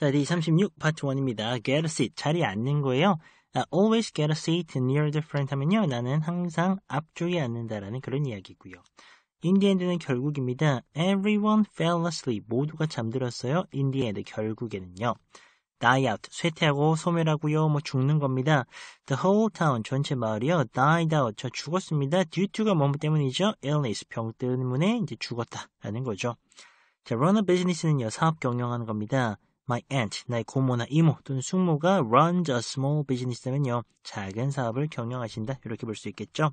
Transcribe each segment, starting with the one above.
자, D36 파트 1입니다. get a seat. 자리에 앉는 거예요. 아, always get a seat near the front 하면요. 나는 항상 앞쪽에 앉는다라는 그런 이야기고요. in the end는 결국입니다. everyone fell asleep. 모두가 잠들었어요. in the end 결국에는요. die out. 쇠퇴하고 소멸하고요. 뭐 죽는 겁니다. the whole town 전체 마을이요. died out. 저 죽었습니다. due to가 뭐 때문이죠? illness. 병 때문에 이제 죽었다라는 거죠. 자, run a business는요. 사업 경영하는 겁니다. My aunt, 나의 고모나 이모 또는 숙모가 runs a small business면요. 작은 사업을 경영하신다. 이렇게 볼 수 있겠죠.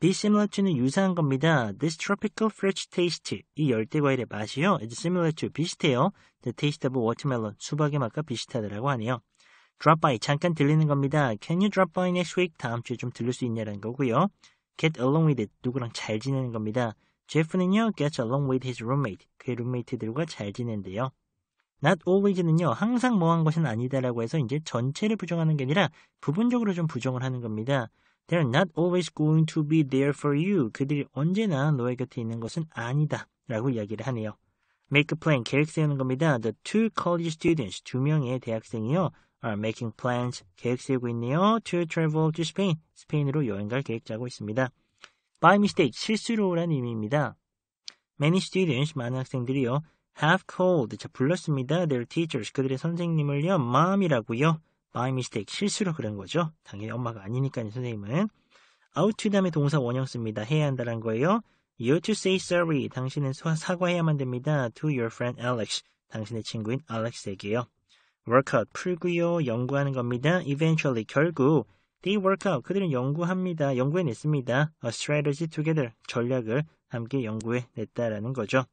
be similar to는 유사한 겁니다. This tropical fruit taste. 이 열대 과일의 맛이요. It's similar to. 비슷해요. The taste of watermelon. 수박의 맛과 비슷하다라고 하네요. drop by. 잠깐 들리는 겁니다. Can you drop by next week? 다음 주에 좀 들릴 수 있냐라는 거고요. get along with it. 누구랑 잘 지내는 겁니다. 제프는요, gets along with his roommate. 그의 룸메이트들과 잘 지낸대요. Not always는요, 항상 뭐한 것은 아니다라고 해서 이제 전체를 부정하는 게 아니라 부분적으로 좀 부정을 하는 겁니다. They're not always going to be there for you. 그들이 언제나 너의 곁에 있는 것은 아니다. 라고 이야기를 하네요. Make a plan, 계획 세우는 겁니다. The two college students, 두 명의 대학생이요. are making plans, 계획 세우고 있네요. To travel to Spain, 스페인으로 여행 갈 계획 짜고 있습니다. By mistake, 실수로란 의미입니다. Many students, 많은 학생들이요. Have called, 자, 불렀습니다. Their teachers, 그들의 선생님을요. mom이라고요. by mistake, 실수로 그런 거죠. 당연히 엄마가 아니니까요, 선생님은. out to 다음에 동사 원형 씁니다. 해야 한다는 거예요. You to say sorry, 당신은 사과해야만 됩니다. To your friend Alex, 당신의 친구인 Alex에게요. work out, 풀고요. 연구하는 겁니다. eventually, 결국. They work out, 그들은 연구합니다. 연구해냈습니다. A strategy together, 전략을 함께 연구해냈다라는 거죠.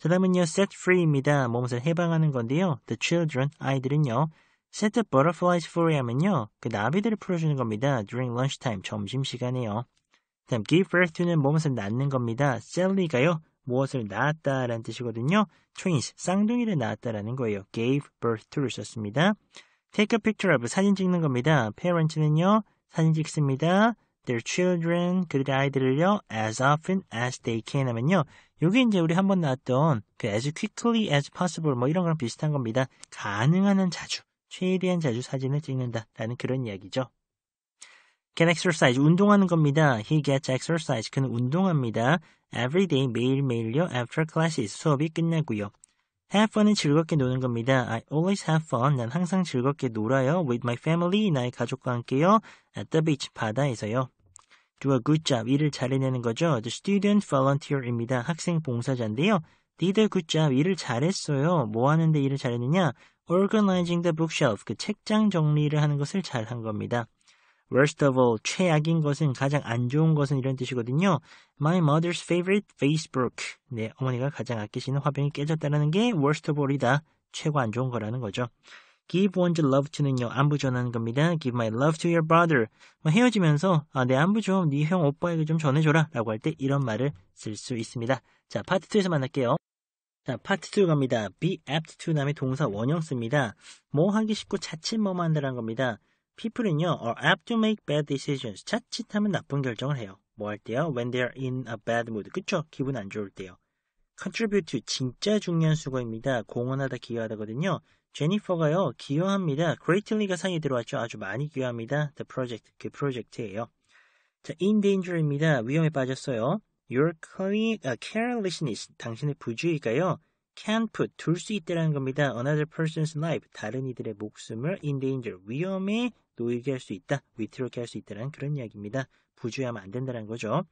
자, 다음은요, set free입니다. 몸을 해방하는 건데요. The children, 아이들은요, set the butterflies free 하면요, 그 나비들을 풀어주는 겁니다. during lunchtime, 점심시간에요. 다음, give birth to는 몸을 낳는 겁니다. Sally가요, 무엇을 낳았다라는 뜻이거든요. twins, 쌍둥이를 낳았다라는 거예요. gave birth to를 썼습니다. take a picture of, 사진 찍는 겁니다. parents는요, 사진 찍습니다. their children, 그들의 아이들을요, as often as they can 하면요. 요게 이제 우리 한번 나왔던 그 as quickly as possible 뭐 이런 거랑 비슷한 겁니다. 가능한 한 자주, 최대한 자주 사진을 찍는다라는 그런 이야기죠. get exercise, 운동하는 겁니다. He gets exercise, 그는 운동합니다. every day, 매일매일요. after classes, 수업이 끝나고요. have fun은 즐겁게 노는 겁니다. I always have fun, 난 항상 즐겁게 놀아요. with my family, 나의 가족과 함께요. at the beach, 바다에서요. Do a good job, 일을 잘해내는 거죠. The student volunteer입니다. 학생 봉사자인데요. did a good job, 일을 잘했어요. 뭐 하는데 일을 잘했느냐? organizing the bookshelf, 그 책장 정리를 하는 것을 잘한 겁니다. worst of all, 최악인 것은, 가장 안 좋은 것은 이런 뜻이거든요. My mother's favorite vase broke. 네, 어머니가 가장 아끼시는 화병이 깨졌다는 게 worst of all이다. 최고 안 좋은 거라는 거죠. Give one's love to는요, 안부 전하는 겁니다. give my love to your brother. 뭐 헤어지면서, 아, 내 안부 좀, 네 형 오빠에게 좀 전해줘라. 라고 할 때 이런 말을 쓸 수 있습니다. 자, 파트 2에서 만날게요. 자, 파트 2 갑니다. be apt to 다음에 동사 원형 씁니다. 뭐 하기 쉽고 자칫 뭐만 한다는 겁니다. people은요, are apt to make bad decisions. 자칫하면 나쁜 결정을 해요. 뭐 할 때요? when they are in a bad mood. 그쵸? 기분 안 좋을 때요. contribute to, 진짜 중요한 수고입니다. 공헌하다, 기여하다거든요. 제니퍼가요, 기여합니다. greatly가 사이에 들어왔죠. 아주 많이 기여합니다. the project, 그 프로젝트예요. 자, in danger입니다. 위험에 빠졌어요. your carelessness, 당신의 부주의가요. can put, 둘 수 있다는 겁니다. another person's life, 다른 이들의 목숨을 in danger, 위험에 놓이게 할 수 있다, 위태롭게 할 수 있다는 그런 이야기입니다. 부주의하면 안 된다는 거죠.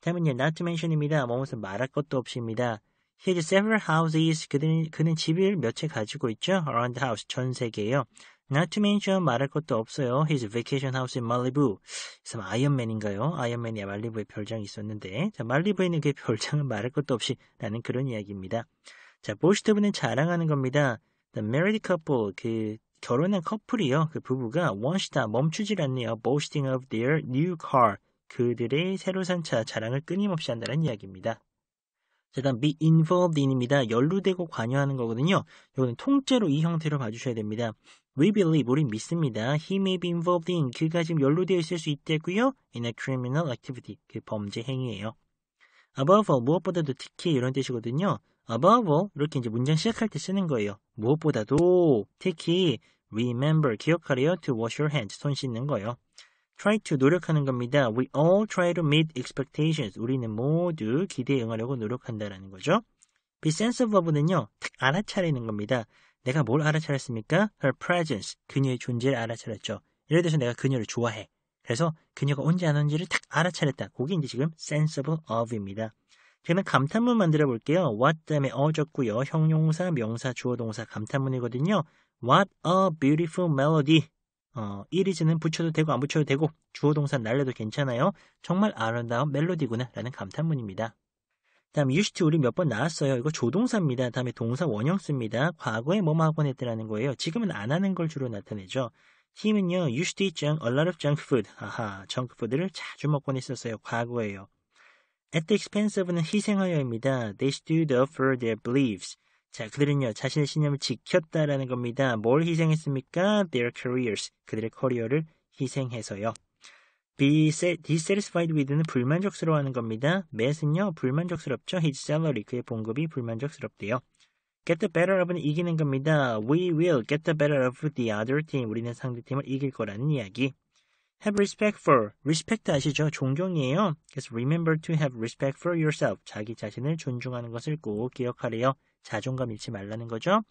다음은 요, not to mention입니다. 뭐뭇은 말할 것도 없이입니다. Has several houses. 그는, 그는 집을 몇 채 가지고 있죠. Around the house. 전 세계에요. Not to mention 말할 것도 없어요. His vacation house in Malibu. 아이언맨인가요? 아이언맨이 말리부에 별장이 있었는데 자, 말리부에는 그 별장은 말할 것도 없이 라는 그런 이야기입니다. 자, 보스트브는 자랑하는 겁니다. The married couple, 그 결혼한 커플이요. 그 부부가 원시다 멈추질 않네요. boasting of their new car. 그들의 새로 산 차 자랑을 끊임없이 한다는 이야기입니다. 자, 다음 be involved in입니다. 연루되고 관여하는 거거든요. 이거는 통째로 이 형태로 봐주셔야 됩니다. We believe, 우리 믿습니다. He may be involved in, 그가 지금 연루되어 있을 수 있다고요. In a criminal activity, 그 범죄 행위예요. Above all, 무엇보다도 특히 이런 뜻이거든요. Above all, 이렇게 이제 문장 시작할 때 쓰는 거예요. 무엇보다도 특히 remember 기억하래요 to wash your hands 손 씻는 거요. Try to 노력하는 겁니다. We all try to meet expectations. 우리는 모두 기대에 응하려고 노력한다라는 거죠. be sensitive of는요. 딱 알아차리는 겁니다. 내가 뭘 알아차렸습니까? her presence. 그녀의 존재를 알아차렸죠. 예를 들어서 내가 그녀를 좋아해. 그래서 그녀가 온지 안 온지를 딱 알아차렸다. 그게 이제 지금 sensible of입니다. 그러면 감탄문 만들어 볼게요. what 다음에 어 졌고요. 형용사, 명사, 주어, 동사 감탄문이거든요. What a beautiful melody. 어, 이리즈는 붙여도 되고 안 붙여도 되고 주어 동사 날려도 괜찮아요. 정말 아름다운 멜로디구나 라는 감탄문입니다. 다음 to 우리 몇 번 나왔어요. 이거 조동사입니다. 다음에 동사 원형 씁니다. 과거에 뭐뭐 하곤 했더라는 거예요. 지금은 안 하는 걸 주로 나타내죠. 팀은요, used to eat junk, a lot of junk food. 아하, 정크푸드를 자주 먹곤 했었어요. 과거에요. At the expense of는 희생하여입니다. They stood up for their beliefs. 자, 그들은요, 자신의 신념을 지켰다라는 겁니다. 뭘 희생했습니까? Their careers. 그들의 커리어를 희생해서요. be dissatisfied with는 불만족스러워하는 겁니다. met은요, 불만족스럽죠. his salary. 그의 봉급이 불만족스럽대요. get the better of는 이기는 겁니다. we will get the better of the other team. 우리는 상대팀을 이길 거라는 이야기. have respect for. respect 아시죠? 존경이에요. 그래서 remember to have respect for yourself. 자기 자신을 존중하는 것을 꼭 기억하래요. 자존감 잃지 말라는 거죠.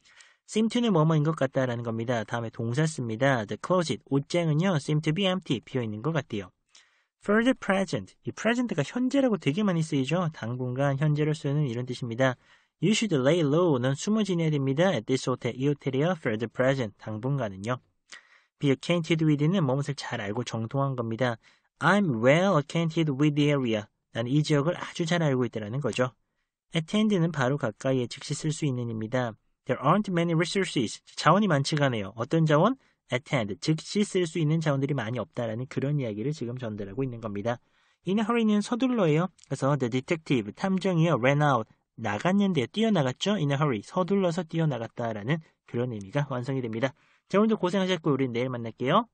seem to는 뭐뭐인 것 같다라는 겁니다. 다음에 동사 씁니다. the closet, 옷장은요, seem to be empty, 비어있는 것 같대요. for the present, 이 present가 현재라고 되게 많이 쓰이죠. 당분간 현재로 쓰는 이런 뜻입니다. You should lay low, 넌 숨어 지내야 됩니다. at this hotel, 이 호텔이요. for the present, 당분간은요. be acquainted with는 무엇을 잘 알고 정통한 겁니다. I'm well acquainted with the area. 나는 이 지역을 아주 잘 알고 있다는 거죠. Attend는 바로 가까이에 즉시 쓸 수 있는 입니다. There aren't many resources. 자원이 많지가 않아요. 어떤 자원? attend, 즉시 쓸 수 있는 자원들이 많이 없다라는 그런 이야기를 지금 전달하고 있는 겁니다. in a hurry는 서둘러예요. 그래서 the detective, 탐정이요, ran out, 나갔는데 뛰어나갔죠? in a hurry, 서둘러서 뛰어나갔다라는 그런 의미가 완성이 됩니다. 자, 오늘도 고생하셨고 우리 내일 만날게요.